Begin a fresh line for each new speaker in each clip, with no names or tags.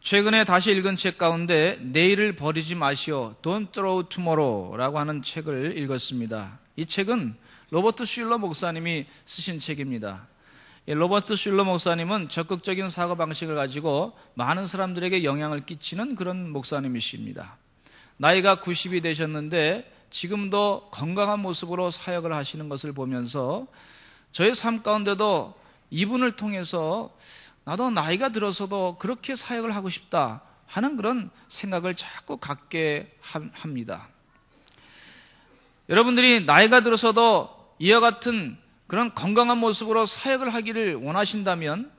최근에 다시 읽은 책 가운데 내일을 버리지 마시오 Don't throw tomorrow라고 하는 책을 읽었습니다. 이 책은 로버트 슐러 목사님이 쓰신 책입니다. 로버트 슐러 목사님은 적극적인 사고 방식을 가지고 많은 사람들에게 영향을 끼치는 그런 목사님이십니다. 나이가 90이 되셨는데 지금도 건강한 모습으로 사역을 하시는 것을 보면서 저의 삶 가운데도 이분을 통해서 나도 나이가 들어서도 그렇게 사역을 하고 싶다 하는 그런 생각을 자꾸 갖게 합니다. 여러분들이 나이가 들어서도 이와 같은 그런 건강한 모습으로 사역을 하기를 원하신다면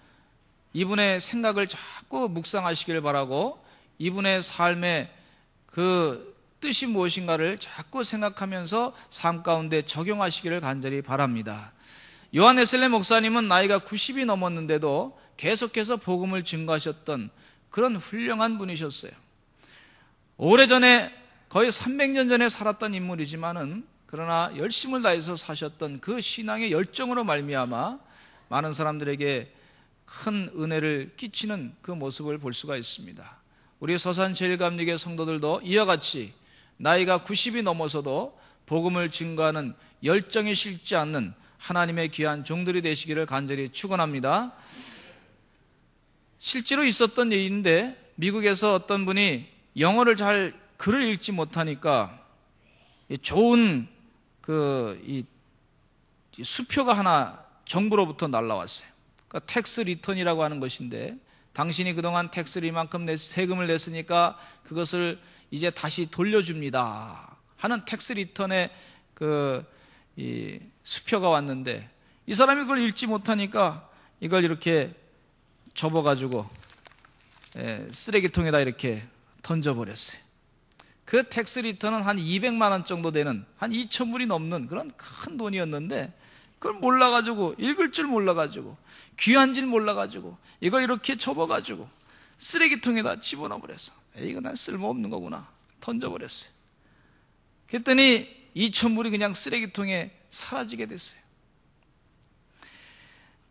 이분의 생각을 자꾸 묵상하시길 바라고 이분의 삶의 그 뜻이 무엇인가를 자꾸 생각하면서 삶 가운데 적용하시기를 간절히 바랍니다. 요한 에슬레 목사님은 나이가 90이 넘었는데도 계속해서 복음을 증거하셨던 그런 훌륭한 분이셨어요. 오래전에 거의 300년 전에 살았던 인물이지만은 그러나 열심을 다해서 사셨던 그 신앙의 열정으로 말미암아 많은 사람들에게 큰 은혜를 끼치는 그 모습을 볼 수가 있습니다. 우리 서산 제일감리교 성도들도 이와 같이 나이가 90이 넘어서도 복음을 증거하는 열정이 식지 않는 하나님의 귀한 종들이 되시기를 간절히 축원합니다. 실제로 있었던 일인데 미국에서 어떤 분이 영어를 잘 글을 읽지 못하니까 좋은 그 수표가 하나 정부로부터 날라왔어요. 그러니까 tax return이라고 하는 것인데 당신이 그동안 tax를 이만큼 세금을 냈으니까 그것을 이제 다시 돌려줍니다. 하는 tax return의 그 수표가 왔는데 이 사람이 그걸 읽지 못하니까 이걸 이렇게 접어가지고 쓰레기통에다 이렇게 던져버렸어요. 그 tax return은 한 200만 원 정도 되는 한 2천 불이 넘는 그런 큰 돈이었는데 그걸 몰라가지고 읽을 줄 몰라가지고 귀한 줄 몰라가지고 이걸 이렇게 접어가지고 쓰레기통에다 집어넣어 버렸어. 이거 난 쓸모없는 거구나. 던져버렸어요. 그랬더니 2천 불이 그냥 쓰레기통에 사라지게 됐어요.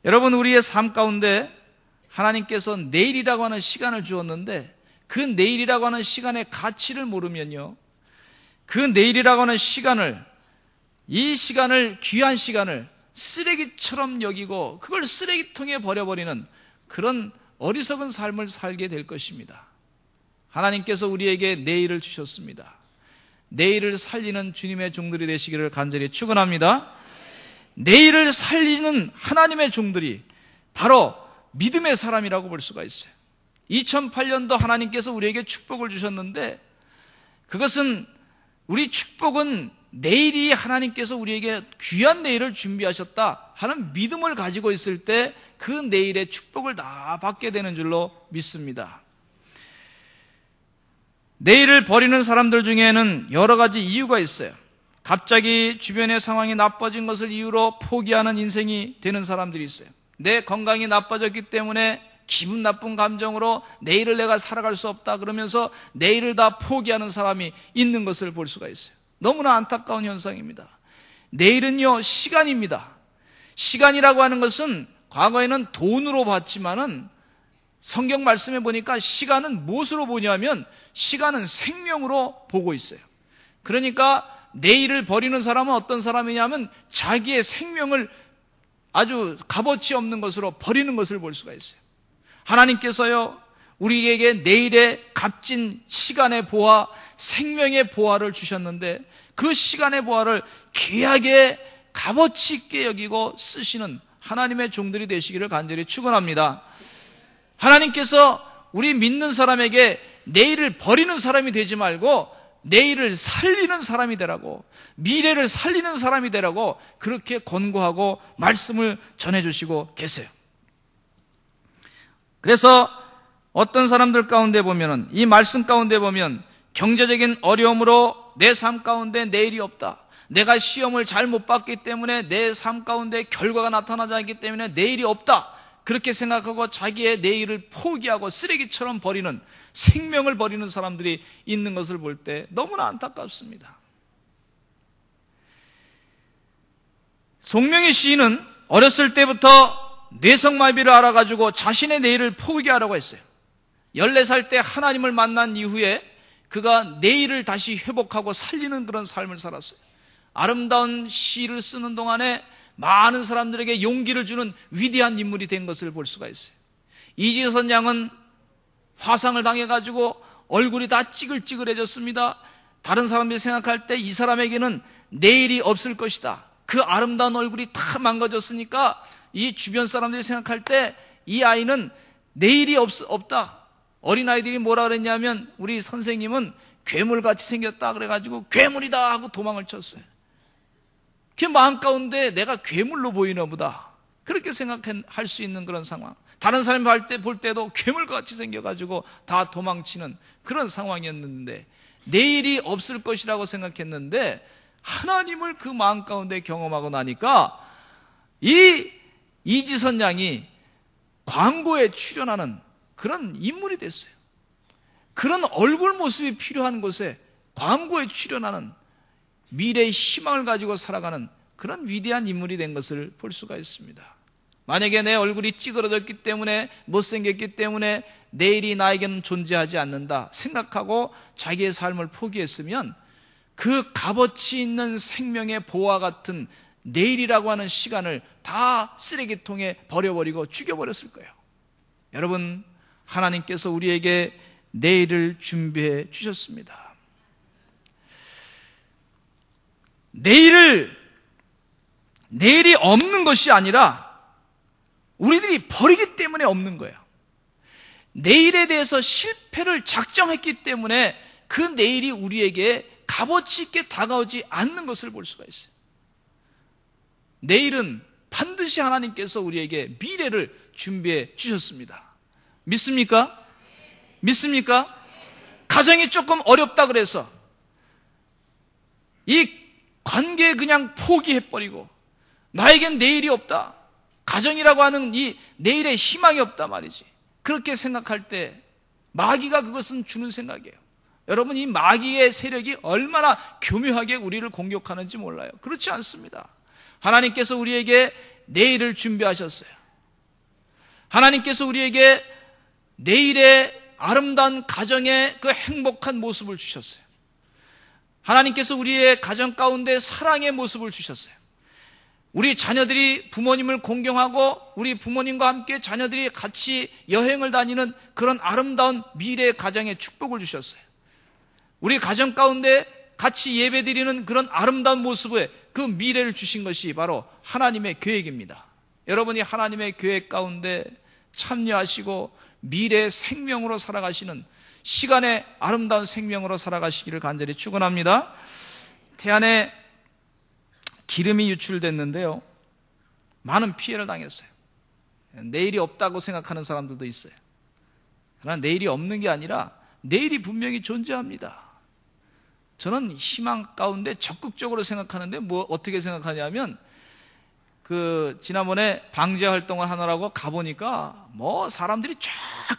여러분 우리의 삶 가운데 하나님께서 내일이라고 하는 시간을 주었는데 그 내일이라고 하는 시간의 가치를 모르면요. 그 내일이라고 하는 시간을, 이 시간을, 귀한 시간을 쓰레기처럼 여기고 그걸 쓰레기통에 버려버리는 그런 어리석은 삶을 살게 될 것입니다. 하나님께서 우리에게 내일을 주셨습니다. 내일을 살리는 주님의 종들이 되시기를 간절히 축원합니다. 내일을 살리는 하나님의 종들이 바로 믿음의 사람이라고 볼 수가 있어요. 2008년도 하나님께서 우리에게 축복을 주셨는데 그것은 우리 축복은 내일이 하나님께서 우리에게 귀한 내일을 준비하셨다 하는 믿음을 가지고 있을 때 그 내일의 축복을 다 받게 되는 줄로 믿습니다. 내일을 버리는 사람들 중에는 여러 가지 이유가 있어요. 갑자기 주변의 상황이 나빠진 것을 이유로 포기하는 인생이 되는 사람들이 있어요. 내 건강이 나빠졌기 때문에 기분 나쁜 감정으로 내일을 내가 살아갈 수 없다 그러면서 내일을 다 포기하는 사람이 있는 것을 볼 수가 있어요. 너무나 안타까운 현상입니다. 내일은요, 시간입니다. 시간이라고 하는 것은 과거에는 돈으로 봤지만은 성경 말씀에 보니까 시간은 무엇으로 보냐면 시간은 생명으로 보고 있어요. 그러니까 내일을 버리는 사람은 어떤 사람이냐면 자기의 생명을 아주 값어치 없는 것으로 버리는 것을 볼 수가 있어요. 하나님께서요, 우리에게 내일의 값진 시간의 보화, 생명의 보화를 주셨는데 그 시간의 보화를 귀하게 값어치 있게 여기고 쓰시는 하나님의 종들이 되시기를 간절히 축원합니다. 하나님께서 우리 믿는 사람에게 내일을 버리는 사람이 되지 말고 내일을 살리는 사람이 되라고 미래를 살리는 사람이 되라고 그렇게 권고하고 말씀을 전해주시고 계세요. 그래서 어떤 사람들 가운데 보면은 이 말씀 가운데 보면 경제적인 어려움으로 내 삶 가운데 내일이 없다. 내가 시험을 잘 못 봤기 때문에 내 삶 가운데 결과가 나타나지 않기 때문에 내일이 없다. 그렇게 생각하고 자기의 내일을 포기하고 쓰레기처럼 버리는 생명을 버리는 사람들이 있는 것을 볼 때 너무나 안타깝습니다. 송명희 시인은 어렸을 때부터 뇌성마비를 알아가지고 자신의 내일을 포기하라고 했어요. 14살 때 하나님을 만난 이후에 그가 내일을 다시 회복하고 살리는 그런 삶을 살았어요. 아름다운 시를 쓰는 동안에 많은 사람들에게 용기를 주는 위대한 인물이 된 것을 볼 수가 있어요. 이지선 양은 화상을 당해가지고 얼굴이 다 찌글찌글해졌습니다. 다른 사람들이 생각할 때 이 사람에게는 내일이 없을 것이다. 그 아름다운 얼굴이 다 망가졌으니까 이 주변 사람들이 생각할 때 이 아이는 내일이 없, 없다. 어린아이들이 뭐라 그랬냐면 우리 선생님은 괴물같이 생겼다 그래가지고 괴물이다 하고 도망을 쳤어요. 그 마음 가운데 내가 괴물로 보이나 보다. 그렇게 생각할 수 있는 그런 상황. 다른 사람이 볼 때도 괴물같이 생겨가지고 다 도망치는 그런 상황이었는데 내일이 없을 것이라고 생각했는데 하나님을 그 마음 가운데 경험하고 나니까 이 이지선 양이 광고에 출연하는 그런 인물이 됐어요. 그런 얼굴 모습이 필요한 곳에 광고에 출연하는 미래의 희망을 가지고 살아가는 그런 위대한 인물이 된 것을 볼 수가 있습니다. 만약에 내 얼굴이 찌그러졌기 때문에 못생겼기 때문에 내일이 나에게는 존재하지 않는다 생각하고 자기의 삶을 포기했으면 그 값어치 있는 생명의 보화 같은 내일이라고 하는 시간을 다 쓰레기통에 버려버리고 죽여버렸을 거예요. 여러분, 하나님께서 우리에게 내일을 준비해 주셨습니다. 내일을, 내일이 없는 것이 아니라 우리들이 버리기 때문에 없는 거예요. 내일에 대해서 실패를 작정했기 때문에 그 내일이 우리에게 값어치 있게 다가오지 않는 것을 볼 수가 있어요. 내일은 반드시 하나님께서 우리에게 미래를 준비해 주셨습니다. 믿습니까? 믿습니까? 가정이 조금 어렵다 그래서 이 관계 그냥 포기해버리고 나에겐 내일이 없다. 가정이라고 하는 이 내일의 희망이 없다 말이지. 그렇게 생각할 때 마귀가 그것은 주는 생각이에요. 여러분 이 마귀의 세력이 얼마나 교묘하게 우리를 공격하는지 몰라요. 그렇지 않습니다. 하나님께서 우리에게 내일을 준비하셨어요. 하나님께서 우리에게 내일의 아름다운 가정의 그 행복한 모습을 주셨어요. 하나님께서 우리의 가정 가운데 사랑의 모습을 주셨어요. 우리 자녀들이 부모님을 공경하고 우리 부모님과 함께 자녀들이 같이 여행을 다니는 그런 아름다운 미래의 가정의 축복을 주셨어요. 우리 가정 가운데 같이 예배 드리는 그런 아름다운 모습에 그 미래를 주신 것이 바로 하나님의 계획입니다. 여러분이 하나님의 계획 가운데 참여하시고 미래의 생명으로 살아가시는 시간의 아름다운 생명으로 살아가시기를 간절히 축원합니다. 태안에 기름이 유출됐는데요. 많은 피해를 당했어요. 내일이 없다고 생각하는 사람들도 있어요. 그러나 내일이 없는 게 아니라 내일이 분명히 존재합니다. 저는 희망 가운데 적극적으로 생각하는데 뭐 어떻게 생각하냐면 그 지난번에 방제 활동을 하느라고 가보니까 뭐 사람들이 쫙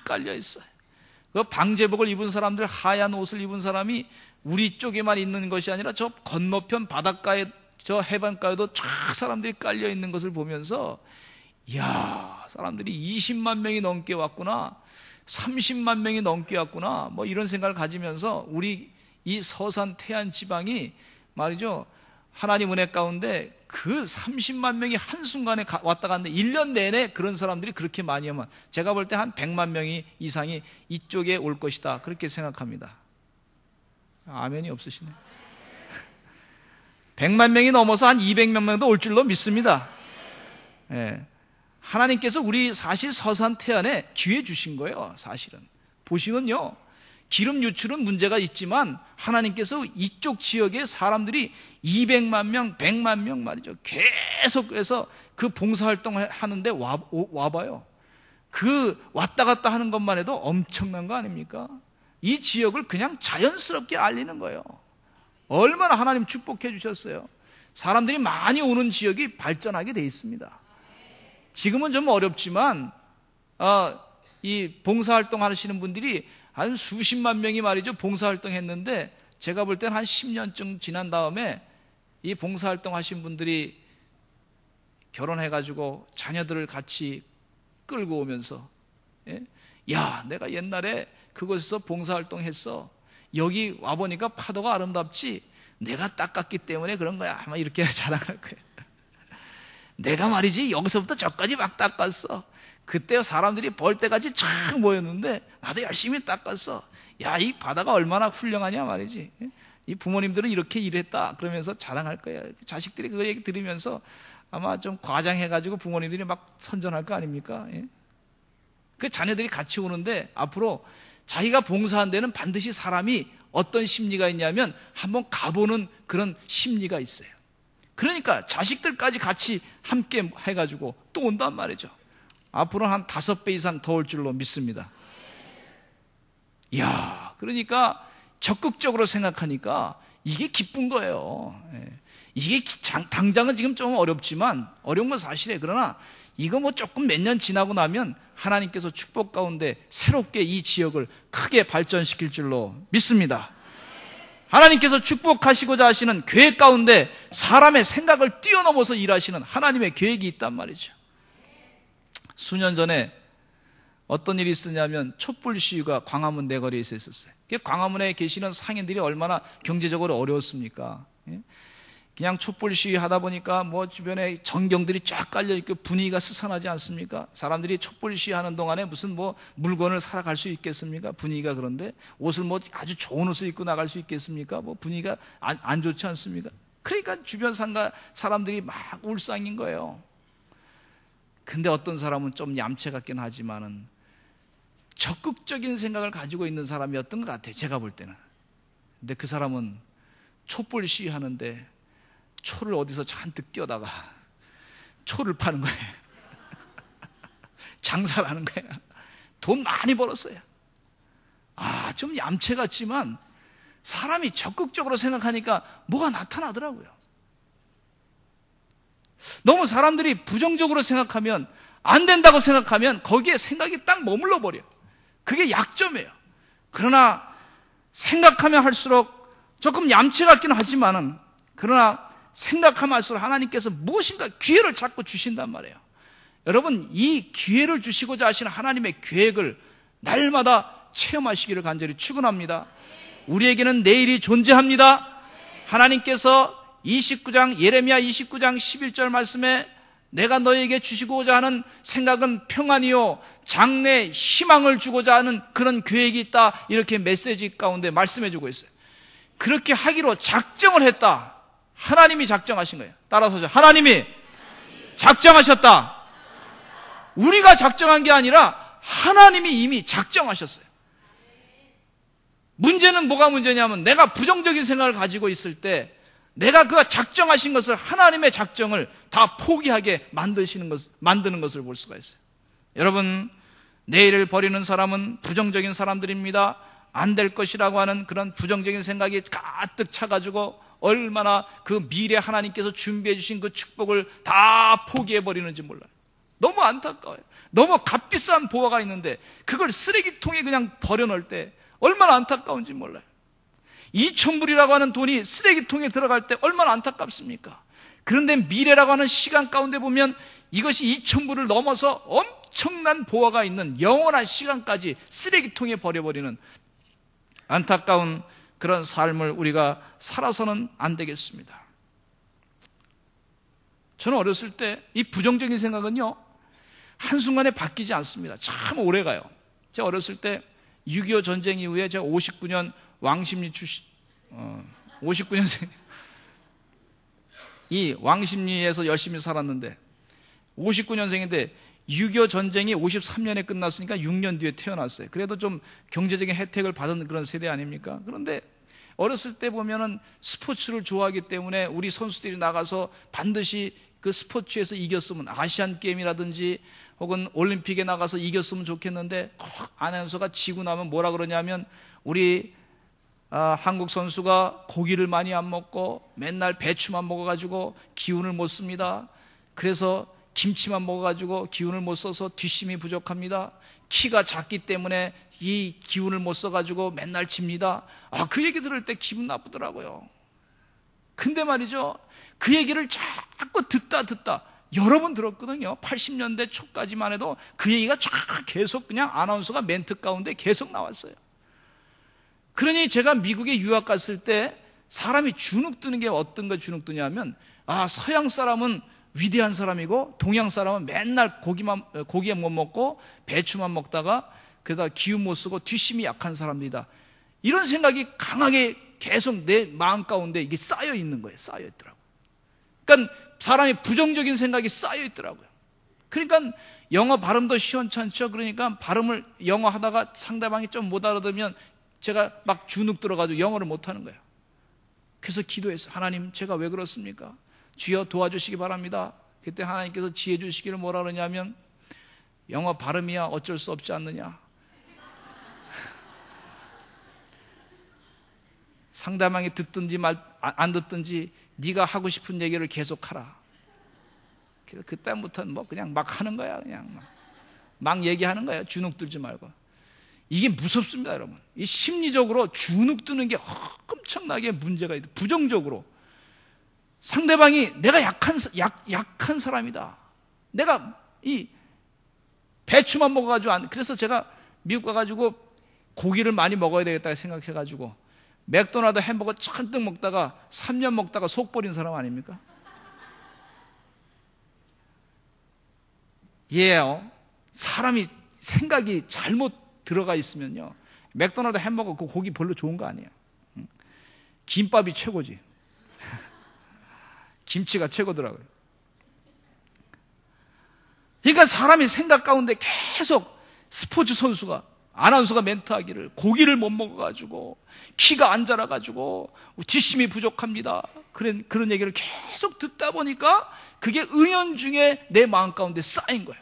깔려 있어요. 그 방제복을 입은 사람들 하얀 옷을 입은 사람이 우리 쪽에만 있는 것이 아니라 저 건너편 바닷가에 저 해변가에도 쫙 사람들이 깔려 있는 것을 보면서 이야 사람들이 20만 명이 넘게 왔구나 30만 명이 넘게 왔구나 뭐 이런 생각을 가지면서 우리 이 서산 태안 지방이 말이죠 하나님 은혜 가운데 그 30만 명이 한순간에 왔다 갔는데 1년 내내 그런 사람들이 그렇게 많이 오면 제가 볼 때 한 100만 명이 이상이 이쪽에 올 것이다. 그렇게 생각합니다. 아멘이 없으시네. 100만 명이 넘어서 한 200만 명도 올 줄로 믿습니다. 예. 하나님께서 우리 사실 서산 태안에 기회 주신 거예요, 사실은. 보시면요. 기름 유출은 문제가 있지만 하나님께서 이쪽 지역에 사람들이 200만 명, 100만 명 말이죠. 계속해서 그 봉사활동을 하는데 와, 와봐요. 그 왔다 갔다 하는 것만 해도 엄청난 거 아닙니까? 이 지역을 그냥 자연스럽게 알리는 거예요. 얼마나 하나님 축복해 주셨어요. 사람들이 많이 오는 지역이 발전하게 돼 있습니다. 지금은 좀 어렵지만, 어, 이 봉사활동 하시는 분들이 한 수십만 명이 말이죠. 봉사활동 했는데 제가 볼 때는 한 10년쯤 지난 다음에 이 봉사활동 하신 분들이 결혼해가지고 자녀들을 같이 끌고 오면서 예? 야 내가 옛날에 그곳에서 봉사활동 했어. 여기 와보니까 파도가 아름답지. 내가 닦았기 때문에 그런 거야. 아마 이렇게 자랑할 거야. 내가 말이지 여기서부터 저까지 막 닦았어. 그때 사람들이 볼 때까지 쫙 모였는데 나도 열심히 닦았어. 야, 이 바다가 얼마나 훌륭하냐 말이지. 이 부모님들은 이렇게 일했다. 그러면서 자랑할 거야. 자식들이 그 얘기 들으면서 아마 좀 과장해가지고 부모님들이 막 선전할 거 아닙니까? 예? 그 자녀들이 같이 오는데 앞으로 자기가 봉사한 데는 반드시 사람이 어떤 심리가 있냐면 한번 가보는 그런 심리가 있어요. 그러니까 자식들까지 같이 함께 해가지고 또 온단 말이죠. 앞으로 한 다섯 배 이상 더 올 줄로 믿습니다. 이야, 그러니까 적극적으로 생각하니까 이게 기쁜 거예요. 예. 이게 당장은 지금 좀 어렵지만 어려운 건 사실이에요. 그러나 이거 뭐 조금 몇 년 지나고 나면 하나님께서 축복 가운데 새롭게 이 지역을 크게 발전시킬 줄로 믿습니다. 하나님께서 축복하시고자 하시는 계획 가운데 사람의 생각을 뛰어넘어서 일하시는 하나님의 계획이 있단 말이죠. 수년 전에 어떤 일이 있었냐면 촛불 시위가 광화문 내거리에서 있었어요. 광화문에 계시는 상인들이 얼마나 경제적으로 어려웠습니까? 예? 그냥 촛불 시위 하다 보니까 뭐 주변에 전경들이 쫙 깔려있고 분위기가 스산하지 않습니까? 사람들이 촛불 시위 하는 동안에 무슨 뭐 물건을 사러 갈 수 있겠습니까? 분위기가 그런데 옷을 뭐 아주 좋은 옷을 입고 나갈 수 있겠습니까? 뭐 분위기가 안, 안 좋지 않습니까? 그러니까 주변 상가 사람들이 막 울상인 거예요. 근데 어떤 사람은 좀 얌체 같긴 하지만은 적극적인 생각을 가지고 있는 사람이었던 것 같아요. 제가 볼 때는. 근데 그 사람은 촛불 시위하는데 초를 어디서 잔뜩 띄어다가 초를 파는 거예요. 장사를 하는 거예요. 돈 많이 벌었어요. 아, 좀 얌체 같지만 사람이 적극적으로 생각하니까 뭐가 나타나더라고요. 너무 사람들이 부정적으로 생각하면 안 된다고 생각하면 거기에 생각이 딱 머물러 버려요. 그게 약점이에요. 그러나 생각하면 할수록 조금 얌체 같기는 하지만은 그러나 생각하면 할수록 하나님께서 무엇인가 기회를 자꾸 주신단 말이에요. 여러분 이 기회를 주시고자 하시는 하나님의 계획을 날마다 체험하시기를 간절히 축원합니다. 우리에게는 내일이 존재합니다. 하나님께서 29장 예레미야 29장 11절 말씀에 내가 너에게 주시고자 하는 생각은 평안이요 장래 희망을 주고자 하는 그런 계획이 있다 이렇게 메시지 가운데 말씀해 주고 있어요. 그렇게 하기로 작정을 했다. 하나님이 작정하신 거예요. 따라서 하나님이 작정하셨다. 우리가 작정한 게 아니라 하나님이 이미 작정하셨어요. 문제는 뭐가 문제냐면 내가 부정적인 생각을 가지고 있을 때 내가 그 작정하신 것을 하나님의 작정을 다 포기하게 만드시는 것, 만드는 것을 볼 수가 있어요. 여러분, 내일을 버리는 사람은 부정적인 사람들입니다. 안 될 것이라고 하는 그런 부정적인 생각이 가득 차가지고 얼마나 그 미래 하나님께서 준비해 주신 그 축복을 다 포기해 버리는지 몰라요. 너무 안타까워요. 너무 값비싼 보화가 있는데 그걸 쓰레기통에 그냥 버려놓을 때 얼마나 안타까운지 몰라요. 2천불이라고 하는 돈이 쓰레기통에 들어갈 때 얼마나 안타깝습니까? 그런데 미래라고 하는 시간 가운데 보면 이것이 2천불을 넘어서 엄청난 보화가 있는 영원한 시간까지 쓰레기통에 버려버리는 안타까운 그런 삶을 우리가 살아서는 안 되겠습니다. 저는 어렸을 때 이 부정적인 생각은요, 한순간에 바뀌지 않습니다. 참 오래 가요. 제가 어렸을 때 6.25 전쟁 이후에 제가 59년 왕십리 출신, 어, 59년생. 이 왕십리에서 열심히 살았는데, 59년생인데, 6.25 전쟁이 53년에 끝났으니까 6년 뒤에 태어났어요. 그래도 좀 경제적인 혜택을 받은 그런 세대 아닙니까? 그런데 어렸을 때 보면은 스포츠를 좋아하기 때문에 우리 선수들이 나가서 반드시 그 스포츠에서 이겼으면 아시안 게임이라든지 혹은 올림픽에 나가서 이겼으면 좋겠는데 꼭 아나운서가 지고 나면 뭐라 그러냐면 우리 아, 한국 선수가 고기를 많이 안 먹고 맨날 배추만 먹어가지고 기운을 못 씁니다. 그래서 김치만 먹어가지고 기운을 못 써서 뒷심이 부족합니다. 키가 작기 때문에 이 기운을 못 써가지고 맨날 집니다. 아, 그 얘기 들을 때 기분 나쁘더라고요. 근데 말이죠. 그 얘기를 자꾸 듣다 듣다 여러 번 들었거든요. 80년대 초까지만 해도 그 얘기가 쫙 계속 그냥 아나운서가 멘트 가운데 계속 나왔어요. 그러니 제가 미국에 유학 갔을 때 사람이 주눅 드는 게 어떤 거 주눅 드냐면 아 서양 사람은 위대한 사람이고 동양 사람은 맨날 고기만 고기에 못 먹고 배추만 먹다가 그러다 기운 못 쓰고 뒷심이 약한 사람들이다. 이런 생각이 강하게 계속 내 마음 가운데 이게 쌓여 있는 거예요. 쌓여 있더라고. 그러니까 사람이 부정적인 생각이 쌓여 있더라고요. 그러니까 영어 발음도 시원찮죠. 그러니까 발음을 영어 하다가 상대방이 좀 못 알아들으면 제가 막 주눅 들어가지고 영어를 못 하는 거예요. 그래서 기도했어요. 하나님, 제가 왜 그렇습니까? 주여 도와주시기 바랍니다. 그때 하나님께서 지혜 주시기를 뭐라 그러냐면 영어 발음이야 어쩔 수 없지 않느냐. 상대방이 듣든지 말 안 듣든지 네가 하고 싶은 얘기를 계속하라. 그래서 그때부터는 뭐 그냥 막 하는 거야, 그냥 막, 막 얘기하는 거야. 주눅 들지 말고. 이게 무섭습니다, 여러분. 이 심리적으로 주눅 드는 게 엄청나게 문제가 있다. 부정적으로. 상대방이 내가 약한, 약, 약한 사람이다. 내가 이 배추만 먹어가지고 안, 그래서 제가 미국 가가지고 고기를 많이 먹어야 되겠다 생각해가지고 맥도날드 햄버거 잔뜩 먹다가 3년 먹다가 속 버린 사람 아닙니까? 예요. 사람이 생각이 잘못 들어가 있으면요. 맥도날드 햄버거 그 고기 별로 좋은 거 아니에요. 김밥이 최고지. 김치가 최고더라고요. 그러니까 사람이 생각 가운데 계속 스포츠 선수가 아나운서가 멘트하기를 고기를 못 먹어가지고 키가 안 자라가지고 지심이 부족합니다. 그런 그런 얘기를 계속 듣다 보니까 그게 은연중에 내 마음 가운데 쌓인 거예요.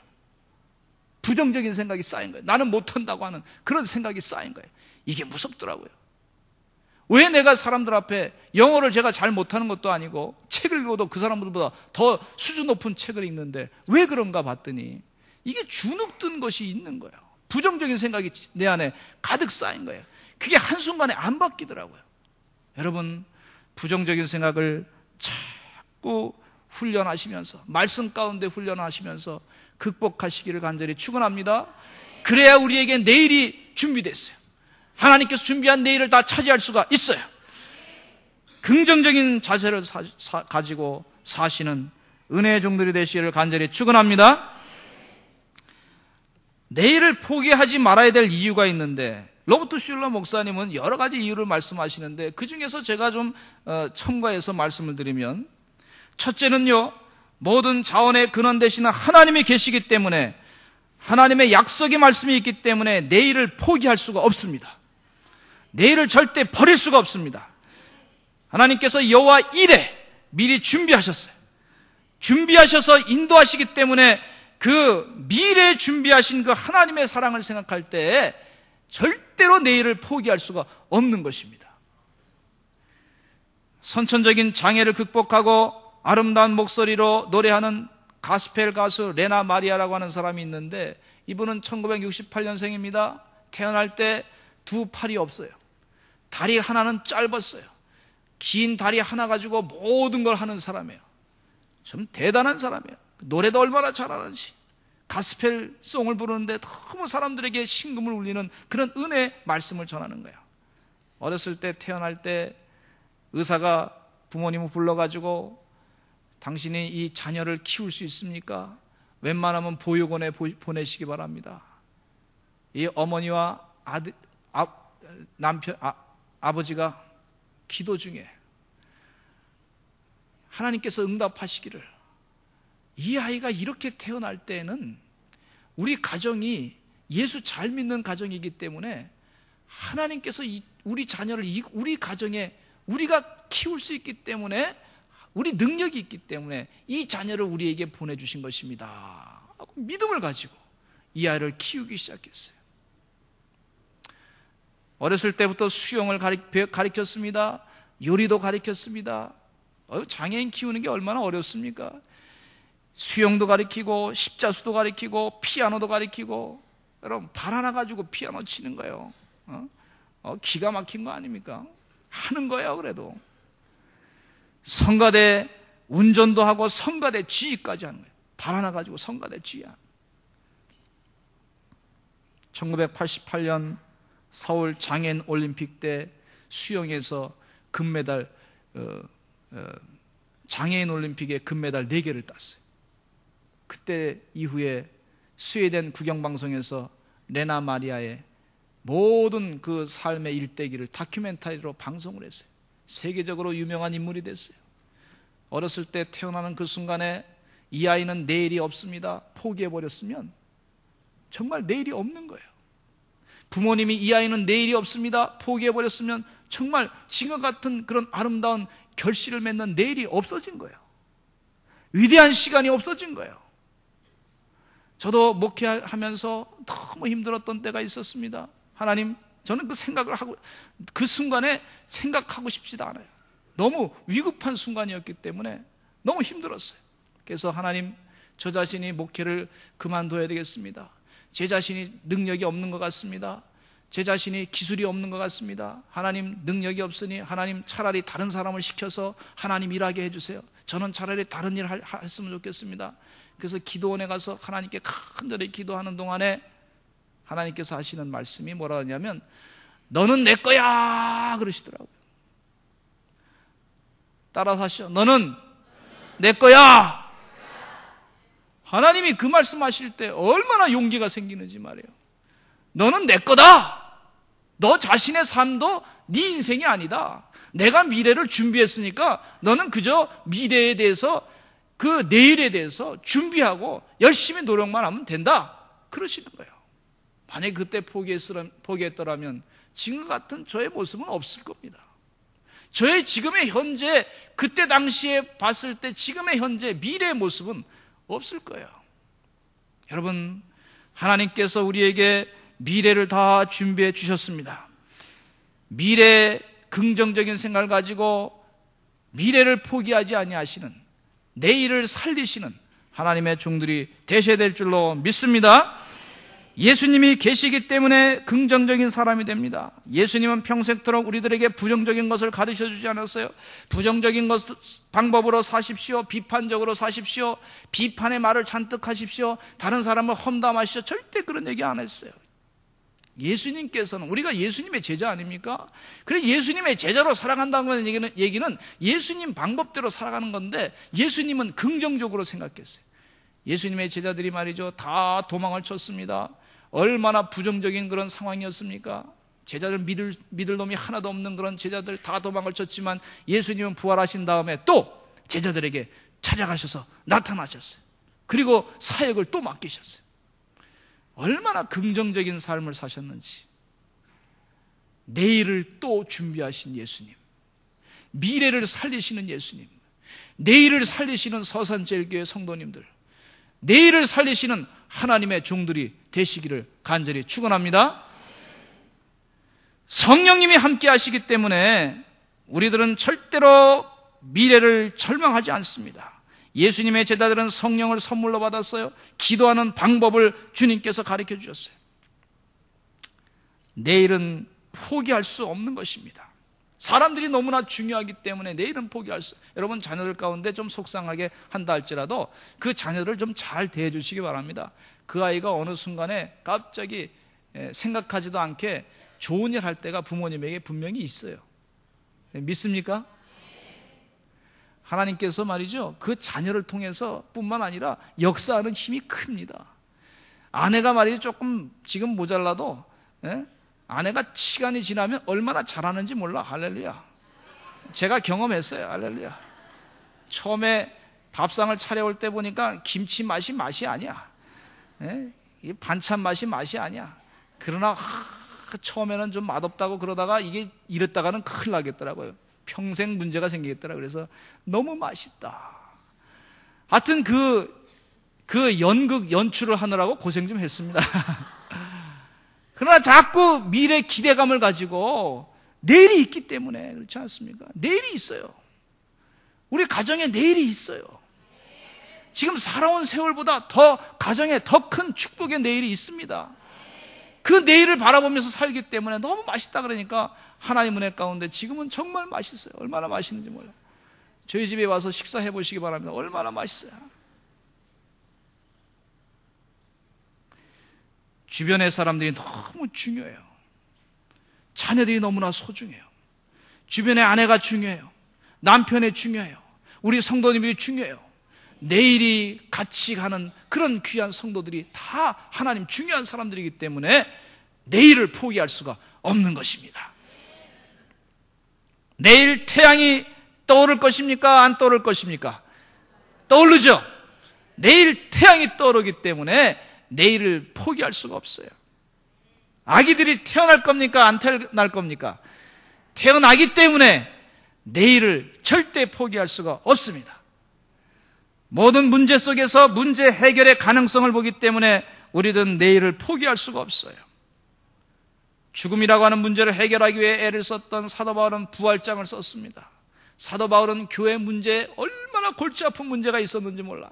부정적인 생각이 쌓인 거예요. 나는 못한다고 하는 그런 생각이 쌓인 거예요. 이게 무섭더라고요. 왜 내가 사람들 앞에 영어를 제가 잘 못하는 것도 아니고 책을 읽어도 그 사람들보다 더 수준 높은 책을 읽는데 왜 그런가 봤더니 이게 주눅 든 것이 있는 거예요. 부정적인 생각이 내 안에 가득 쌓인 거예요. 그게 한순간에 안 바뀌더라고요. 여러분, 부정적인 생각을 자꾸 훈련하시면서, 말씀 가운데 훈련하시면서 극복하시기를 간절히 축원합니다. 그래야 우리에게 내일이 준비됐어요. 하나님께서 준비한 내일을 다 차지할 수가 있어요. 긍정적인 자세를 사, 사, 가지고 사시는 은혜의 종들이 되시기를 간절히 축원합니다. 내일을 포기하지 말아야 될 이유가 있는데 로버트 슐러 목사님은 여러 가지 이유를 말씀하시는데 그 중에서 제가 좀 어, 첨가해서 말씀을 드리면 첫째는요 모든 자원의 근원 되시는 하나님이 계시기 때문에 하나님의 약속의 말씀이 있기 때문에 내일을 포기할 수가 없습니다. 내일을 절대 버릴 수가 없습니다. 하나님께서 여호와 일에 미리 준비하셨어요. 준비하셔서 인도하시기 때문에 그 미래 준비하신 그 하나님의 사랑을 생각할 때 절대로 내일을 포기할 수가 없는 것입니다. 선천적인 장애를 극복하고 아름다운 목소리로 노래하는 가스펠 가수 레나 마리아라고 하는 사람이 있는데 이분은 1968년생입니다. 태어날 때 두 팔이 없어요. 다리 하나는 짧았어요. 긴 다리 하나 가지고 모든 걸 하는 사람이에요. 좀 대단한 사람이에요. 노래도 얼마나 잘하는지. 가스펠 송을 부르는데 너무 사람들에게 신금을 울리는 그런 은혜 말씀을 전하는 거예요. 어렸을 때 태어날 때 의사가 부모님을 불러가지고 당신이 이 자녀를 키울 수 있습니까? 웬만하면 보육원에 보내시기 바랍니다. 이 어머니와 아들, 아, 남편, 아, 아버지가 기도 중에 하나님께서 응답하시기를 이 아이가 이렇게 태어날 때는 우리 가정이 예수 잘 믿는 가정이기 때문에 하나님께서 우리 자녀를 우리 가정에 우리가 키울 수 있기 때문에 우리 능력이 있기 때문에 이 자녀를 우리에게 보내주신 것입니다. 믿음을 가지고 이 아이를 키우기 시작했어요. 어렸을 때부터 수영을 가르쳤습니다. 요리도 가르쳤습니다. 장애인 키우는 게 얼마나 어렵습니까? 수영도 가르치고 십자수도 가르치고 피아노도 가르치고 여러분 발 하나 가지고 피아노 치는 거예요. 어? 어, 기가 막힌 거 아닙니까? 하는 거예요, 그래도. 성가대 운전도 하고 성가대 지휘까지 하는 거예요. 발 하나 가지고 성가대 지휘. 1988년 서울 장애인 올림픽 때 수영에서 금메달 어, 어, 장애인 올림픽에 금메달 4개를 땄어요. 그때 이후에 스웨덴 국영방송에서 레나 마리아의 모든 그 삶의 일대기를 다큐멘터리로 방송을 했어요. 세계적으로 유명한 인물이 됐어요. 어렸을 때 태어나는 그 순간에 이 아이는 내일이 없습니다. 포기해버렸으면 정말 내일이 없는 거예요. 부모님이 이 아이는 내일이 없습니다. 포기해버렸으면 정말 지금 같은 그런 아름다운 결실을 맺는 내일이 없어진 거예요. 위대한 시간이 없어진 거예요. 저도 목회하면서 너무 힘들었던 때가 있었습니다. 하나님, 저는 그 생각을 하고, 그 순간에 생각하고 싶지도 않아요. 너무 위급한 순간이었기 때문에 너무 힘들었어요. 그래서 하나님, 저 자신이 목회를 그만둬야 되겠습니다. 제 자신이 능력이 없는 것 같습니다. 제 자신이 기술이 없는 것 같습니다. 하나님 능력이 없으니 하나님 차라리 다른 사람을 시켜서 하나님 일하게 해주세요. 저는 차라리 다른 일 했으면 좋겠습니다. 그래서 기도원에 가서 하나님께 간절히 기도하는 동안에 하나님께서 하시는 말씀이 뭐라 하냐면 너는 내 거야 그러시더라고요. 따라서 하시죠. 너는 내 거야. 하나님이 그 말씀하실 때 얼마나 용기가 생기는지 말이에요. 너는 내 거다. 너 자신의 삶도 네 인생이 아니다. 내가 미래를 준비했으니까 너는 그저 미래에 대해서 그 내일에 대해서 준비하고 열심히 노력만 하면 된다. 그러시는 거예요. 만약에 그때 포기했더라면 지금 같은 저의 모습은 없을 겁니다. 저의 지금의 현재, 그때 당시에 봤을 때 지금의 현재, 미래의 모습은 없을 거예요. 여러분, 하나님께서 우리에게 미래를 다 준비해 주셨습니다. 미래 긍정적인 생각을 가지고 미래를 포기하지 아니하시는 내일을 살리시는 하나님의 종들이 되셔야 될 줄로 믿습니다. 예수님이 계시기 때문에 긍정적인 사람이 됩니다. 예수님은 평생토록 우리들에게 부정적인 것을 가르쳐 주지 않았어요. 부정적인 것 방법으로 사십시오. 비판적으로 사십시오. 비판의 말을 잔뜩 하십시오. 다른 사람을 험담하시오. 절대 그런 얘기 안 했어요. 예수님께서는 우리가 예수님의 제자 아닙니까? 그래 예수님의 제자로 살아간다는 얘기는, 얘기는 예수님 방법대로 살아가는 건데 예수님은 긍정적으로 생각했어요. 예수님의 제자들이 말이죠. 다 도망을 쳤습니다. 얼마나 부정적인 그런 상황이었습니까? 제자들 믿을, 믿을 놈이 하나도 없는 그런 제자들 다 도망을 쳤지만 예수님은 부활하신 다음에 또 제자들에게 찾아가셔서 나타나셨어요. 그리고 사역을 또 맡기셨어요. 얼마나 긍정적인 삶을 사셨는지. 내일을 또 준비하신 예수님. 미래를 살리시는 예수님. 내일을 살리시는 서산제일교회 성도님들. 내일을 살리시는 하나님의 종들이 되시기를 간절히 축원합니다. 성령님이 함께 하시기 때문에 우리들은 절대로 미래를 절망하지 않습니다. 예수님의 제자들은 성령을 선물로 받았어요. 기도하는 방법을 주님께서 가르쳐 주셨어요. 내일은 포기할 수 없는 것입니다. 사람들이 너무나 중요하기 때문에 내일은 포기할 수. 여러분 자녀들 가운데 좀 속상하게 한다 할지라도 그 자녀를 좀 잘 대해 주시기 바랍니다. 그 아이가 어느 순간에 갑자기 생각하지도 않게 좋은 일 할 때가 부모님에게 분명히 있어요. 믿습니까? 하나님께서 말이죠. 그 자녀를 통해서 뿐만 아니라 역사하는 힘이 큽니다. 아내가 말이죠. 조금 지금 모자라도, 예? 아내가 시간이 지나면 얼마나 잘하는지 몰라. 할렐루야. 제가 경험했어요. 할렐루야. 처음에 밥상을 차려올 때 보니까 김치 맛이 맛이 아니야. 예? 반찬 맛이 맛이 아니야. 그러나 하, 처음에는 좀 맛없다고 그러다가 이게 이랬다가는 큰일 나겠더라고요. 평생 문제가 생기겠더라. 그래서 너무 맛있다. 하여튼 그, 그 연극 연출을 하느라고 고생 좀 했습니다. 그러나 자꾸 미래 기대감을 가지고 내일이 있기 때문에 그렇지 않습니까? 내일이 있어요. 우리 가정에 내일이 있어요. 지금 살아온 세월보다 더 가정에 더 큰 축복의 내일이 있습니다. 그 내일을 바라보면서 살기 때문에 너무 맛있다 그러니까 하나님 은혜 가운데 지금은 정말 맛있어요. 얼마나 맛있는지 몰라요. 저희 집에 와서 식사해 보시기 바랍니다. 얼마나 맛있어요. 주변의 사람들이 너무 중요해요. 자녀들이 너무나 소중해요. 주변의 아내가 중요해요. 남편이 중요해요. 우리 성도님들이 중요해요. 내일이 같이 가는 그런 귀한 성도들이 다 하나님 중요한 사람들이기 때문에 내일을 포기할 수가 없는 것입니다. 내일 태양이 떠오를 것입니까? 안 떠오를 것입니까? 떠오르죠? 내일 태양이 떠오르기 때문에 내일을 포기할 수가 없어요. 아기들이 태어날 겁니까? 안 태어날 겁니까? 태어나기 때문에 내일을 절대 포기할 수가 없습니다. 모든 문제 속에서 문제 해결의 가능성을 보기 때문에 우리는 내일을 포기할 수가 없어요. 죽음이라고 하는 문제를 해결하기 위해 애를 썼던 사도 바울은 부활장을 썼습니다. 사도 바울은 교회 문제에 얼마나 골치 아픈 문제가 있었는지 몰라.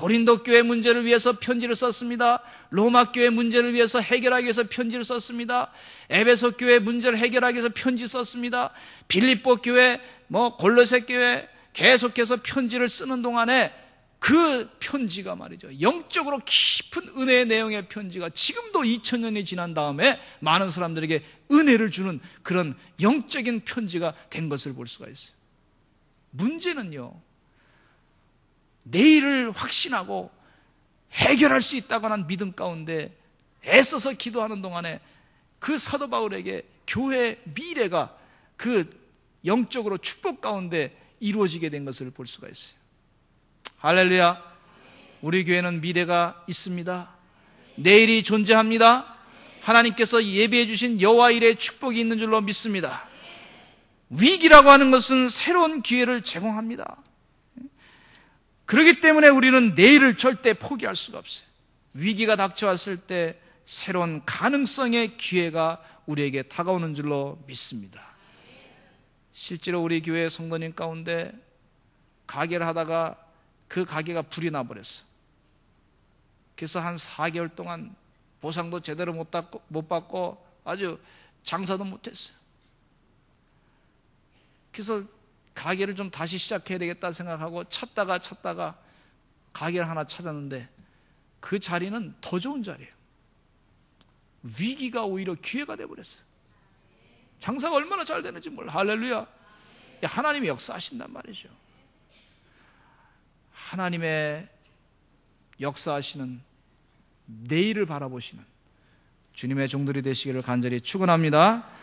고린도 교회 문제를 위해서 편지를 썼습니다. 로마 교회 문제를 위해서 해결하기 위해서 편지를 썼습니다. 에베소 교회 문제를 해결하기 위해서 편지 썼습니다. 빌립보 교회, 뭐 골로새 교회 계속해서 편지를 쓰는 동안에 그 편지가 말이죠. 영적으로 깊은 은혜의 내용의 편지가 지금도 2000년이 지난 다음에 많은 사람들에게 은혜를 주는 그런 영적인 편지가 된 것을 볼 수가 있어요. 문제는요, 내일을 확신하고 해결할 수 있다고 하는 믿음 가운데 애써서 기도하는 동안에 그 사도 바울에게 교회 미래가 그 영적으로 축복 가운데 이루어지게 된 것을 볼 수가 있어요. 할렐루야. 우리 교회는 미래가 있습니다. 내일이 존재합니다. 하나님께서 예비해 주신 여호와 일의 축복이 있는 줄로 믿습니다. 위기라고 하는 것은 새로운 기회를 제공합니다. 그렇기 때문에 우리는 내일을 절대 포기할 수가 없어요. 위기가 닥쳐왔을 때 새로운 가능성의 기회가 우리에게 다가오는 줄로 믿습니다. 실제로 우리 교회 성도님 가운데 가게를 하다가 그 가게가 불이 나버렸어. 그래서 한 4개월 동안 보상도 제대로 못 받고, 못 받고 아주 장사도 못했어요. 그래서 가게를 좀 다시 시작해야 되겠다 생각하고 찾다가 찾다가 가게를 하나 찾았는데 그 자리는 더 좋은 자리예요. 위기가 오히려 기회가 돼버렸어요. 장사가 얼마나 잘 되는지 몰라. 할렐루야. 하나님이 역사하신단 말이죠. 하나님의 역사하시는 내일을 바라보시는 주님의 종들이 되시기를 간절히 축원합니다.